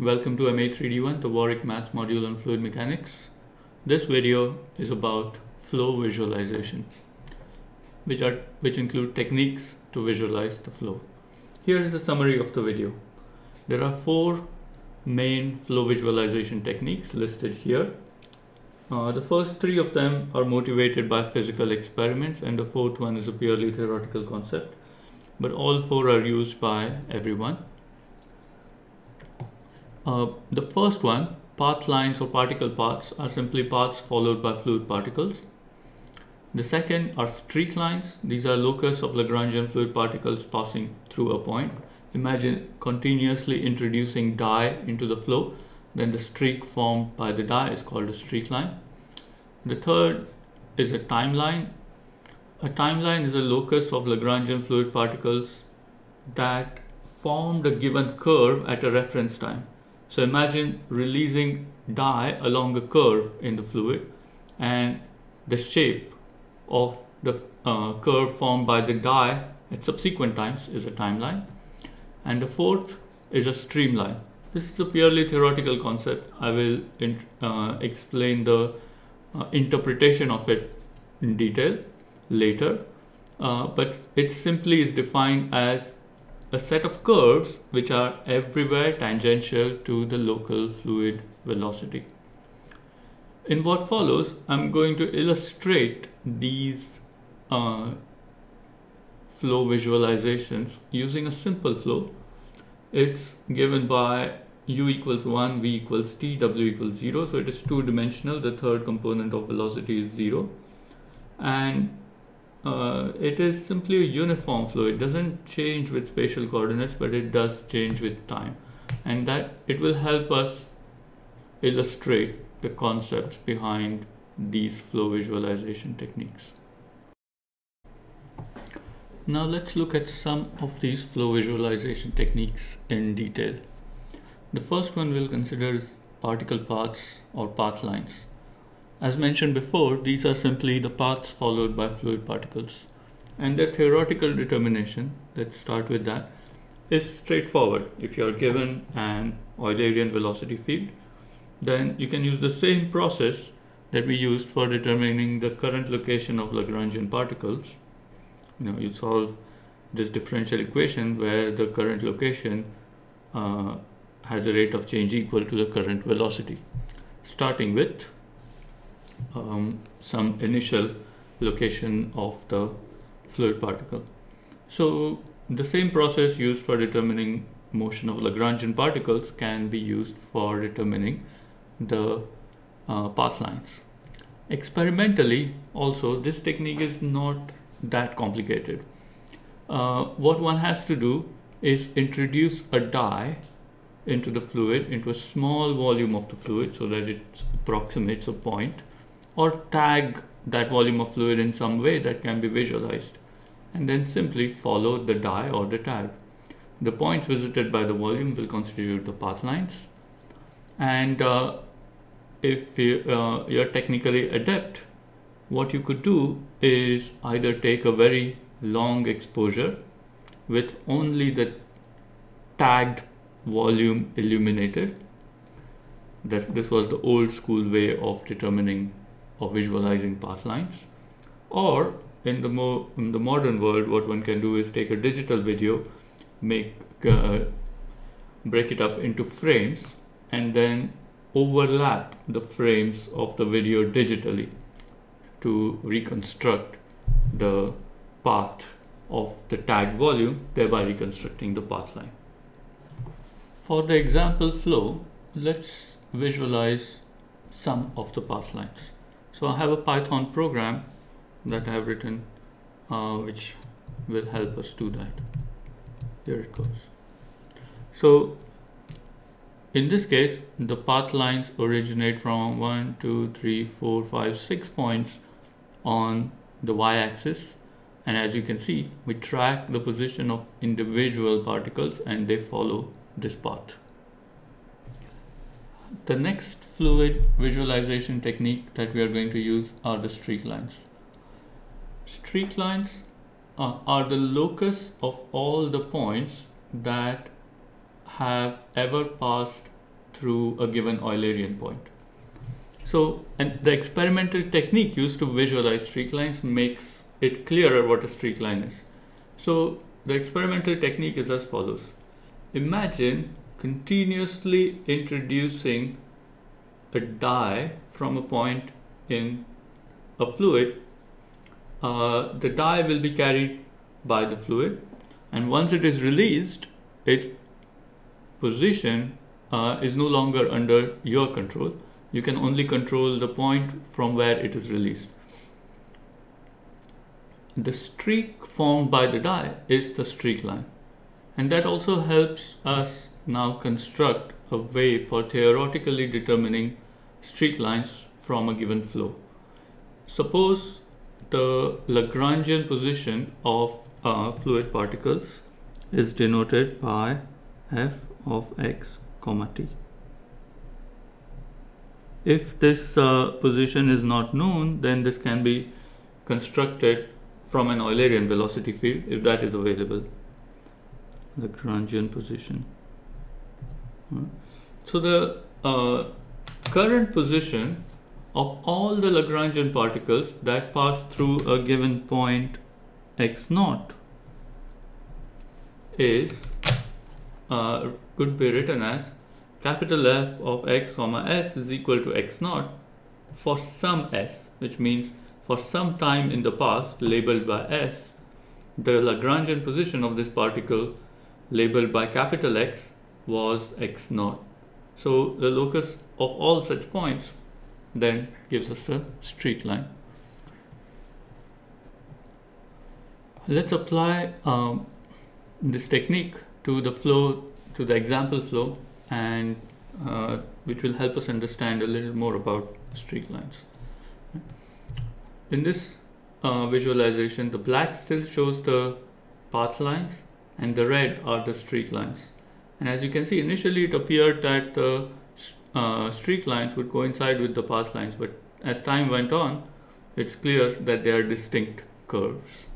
Welcome to MA3D1, the Warwick Maths module on fluid mechanics. This video is about flow visualization, which are which include techniques to visualize the flow. Here is a summary of the video. There are four main flow visualization techniques listed here. Uh, the first three of them are motivated by physical experiments, and the fourth one is a purely theoretical concept. But all four are used by everyone. Uh, the first one, path lines or particle paths, are simply paths followed by fluid particles. The second are streak lines. These are locus of Lagrangian fluid particles passing through a point. Imagine continuously introducing dye into the flow, then the streak formed by the dye is called a streak line. The third is a timeline. A timeline is a locus of Lagrangian fluid particles that formed a given curve at a reference time. So imagine releasing dye along a curve in the fluid and the shape of the uh, curve formed by the dye at subsequent times is a timeline. And the fourth is a streamline. This is a purely theoretical concept. I will uh, explain the uh, interpretation of it in detail later. Uh, but it simply is defined as a set of curves which are everywhere tangential to the local fluid velocity. In what follows, I'm going to illustrate these uh, flow visualizations using a simple flow. It's given by u equals 1, v equals t, w equals 0. So it is two dimensional. The third component of velocity is 0. And uh, it is simply a uniform flow. It doesn't change with spatial coordinates, but it does change with time. And that it will help us illustrate the concepts behind these flow visualization techniques. Now let's look at some of these flow visualization techniques in detail. The first one we'll consider is particle paths or path lines. As mentioned before, these are simply the paths followed by fluid particles. And their theoretical determination, let's start with that, is straightforward. If you're given an Eulerian velocity field, then you can use the same process that we used for determining the current location of Lagrangian particles. You know, you solve this differential equation where the current location uh, has a rate of change equal to the current velocity, starting with um, some initial location of the fluid particle. So the same process used for determining motion of Lagrangian particles can be used for determining the uh, path lines. Experimentally also this technique is not that complicated. Uh, what one has to do is introduce a dye into the fluid, into a small volume of the fluid so that it approximates a point or tag that volume of fluid in some way that can be visualized and then simply follow the dye or the tag. The points visited by the volume will constitute the path lines and uh, if you, uh, you're technically adept what you could do is either take a very long exposure with only the tagged volume illuminated that this was the old school way of determining of visualizing path lines. Or in the more in the modern world what one can do is take a digital video make uh, break it up into frames and then overlap the frames of the video digitally to reconstruct the path of the tagged volume thereby reconstructing the path line. For the example flow let's visualize some of the path lines so I have a Python program that I have written uh, which will help us do that. Here it goes. So in this case, the path lines originate from 1, 2, 3, 4, 5, 6 points on the y-axis and as you can see we track the position of individual particles and they follow this path. The next fluid visualization technique that we are going to use are the streak lines. Streak lines uh, are the locus of all the points that have ever passed through a given Eulerian point. So, and the experimental technique used to visualize streak lines makes it clearer what a streak line is. So, the experimental technique is as follows. Imagine continuously introducing a dye from a point in a fluid. Uh, the dye will be carried by the fluid and once it is released, its position uh, is no longer under your control. You can only control the point from where it is released. The streak formed by the dye is the streak line. And that also helps us now construct a way for theoretically determining streak lines from a given flow. Suppose the Lagrangian position of uh, fluid particles is denoted by f of x comma t. If this uh, position is not known, then this can be constructed from an Eulerian velocity field if that is available. The Lagrangian position. So the uh, current position of all the Lagrangian particles that pass through a given point x naught is uh, could be written as capital F of x comma s is equal to x naught for some s which means for some time in the past labeled by s the Lagrangian position of this particle labeled by capital X was x naught so the locus of all such points then gives us a streak line let's apply um, this technique to the flow, to the example flow, and uh, which will help us understand a little more about streak lines. In this uh, visualization, the black still shows the path lines and the red are the streak lines. And as you can see, initially it appeared that the uh, streak lines would coincide with the path lines, but as time went on, it's clear that they are distinct curves.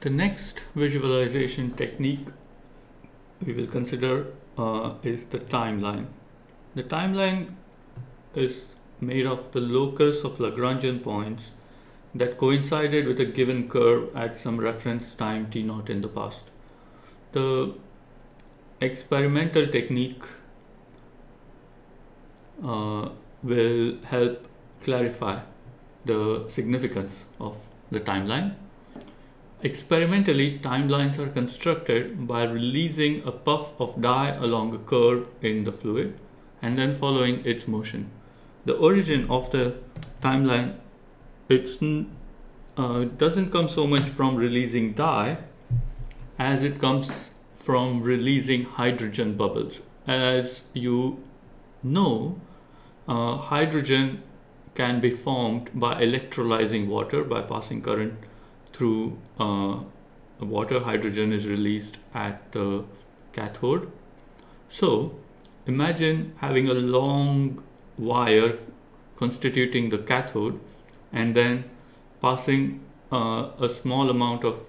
The next visualization technique we will consider uh, is the timeline. The timeline is made of the locus of Lagrangian points that coincided with a given curve at some reference time t naught in the past. The experimental technique uh, will help clarify the significance of the timeline Experimentally, timelines are constructed by releasing a puff of dye along a curve in the fluid and then following its motion. The origin of the timeline it uh, doesn't come so much from releasing dye as it comes from releasing hydrogen bubbles. As you know, uh, hydrogen can be formed by electrolyzing water by passing current through uh, water, hydrogen is released at the cathode. So imagine having a long wire constituting the cathode and then passing uh, a small amount of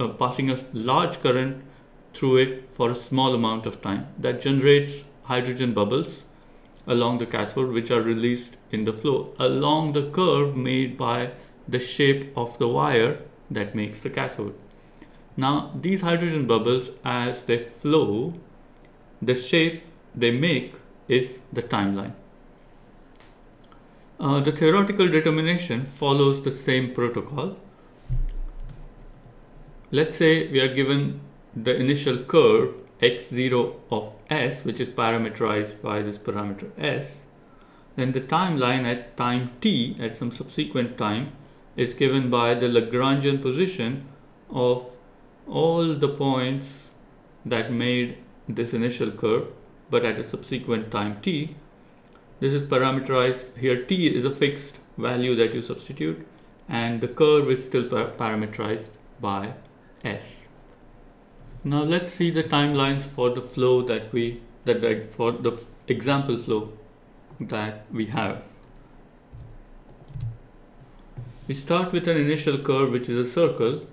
uh, passing a large current through it for a small amount of time that generates hydrogen bubbles along the cathode which are released in the flow along the curve made by the shape of the wire that makes the cathode. Now these hydrogen bubbles as they flow, the shape they make is the timeline. Uh, the theoretical determination follows the same protocol. Let's say we are given the initial curve x0 of s which is parameterized by this parameter s then the timeline at time t at some subsequent time is given by the Lagrangian position of all the points that made this initial curve but at a subsequent time t. This is parameterized here t is a fixed value that you substitute and the curve is still par parameterized by s. Now let's see the timelines for the flow that we that, that for the example flow that we have. We start with an initial curve which is a circle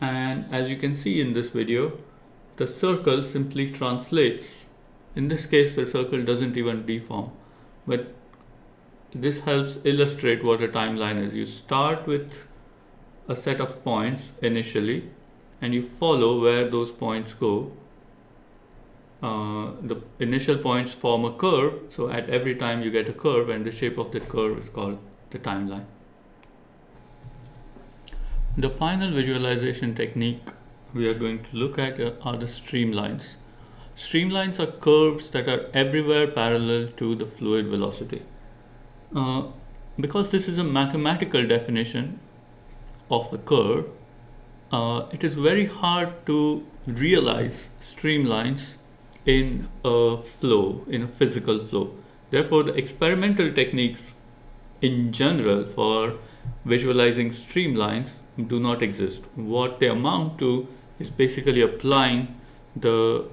and as you can see in this video the circle simply translates. In this case, the circle doesn't even deform, but this helps illustrate what a timeline is. You start with a set of points initially and you follow where those points go. Uh, the initial points form a curve, so at every time you get a curve, and the shape of that curve is called the timeline. The final visualization technique we are going to look at are the streamlines. Streamlines are curves that are everywhere parallel to the fluid velocity. Uh, because this is a mathematical definition of a curve, uh, it is very hard to realize streamlines in a flow, in a physical flow. Therefore, the experimental techniques in general for visualizing streamlines do not exist. What they amount to is basically applying the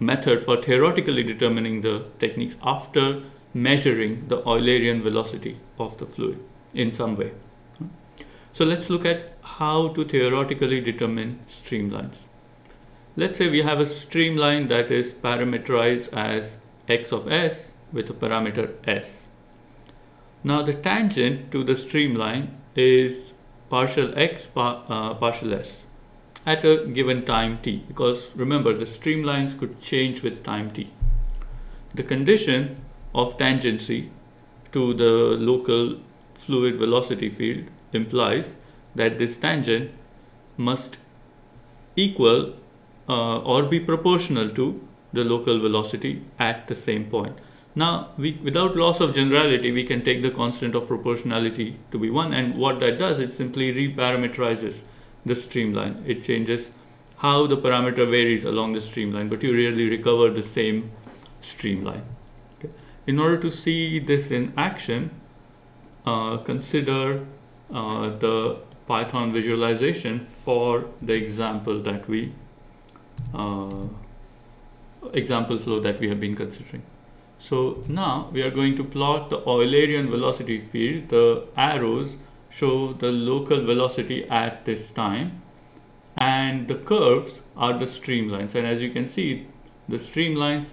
method for theoretically determining the techniques after measuring the Eulerian velocity of the fluid in some way. So let's look at how to theoretically determine streamlines. Let's say we have a streamline that is parameterized as x of s with a parameter s. Now the tangent to the streamline is partial x uh, partial s at a given time t because remember the streamlines could change with time t. The condition of tangency to the local fluid velocity field implies that this tangent must equal uh, or be proportional to the local velocity at the same point. Now, we, without loss of generality, we can take the constant of proportionality to be 1 and what that does, it simply reparameterizes the streamline. It changes how the parameter varies along the streamline, but you really recover the same streamline. Okay. In order to see this in action, uh, consider uh, the Python visualization for the example that we uh, example flow that we have been considering. So now we are going to plot the Eulerian velocity field. The arrows show the local velocity at this time and the curves are the streamlines and as you can see the streamlines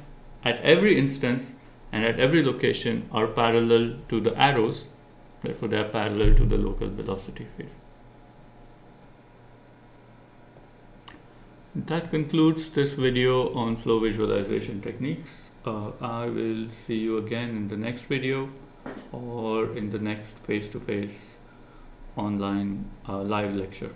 at every instance and at every location are parallel to the arrows therefore they are parallel to the local velocity field. That concludes this video on flow visualization techniques. Uh, I will see you again in the next video or in the next face-to-face -face online uh, live lecture.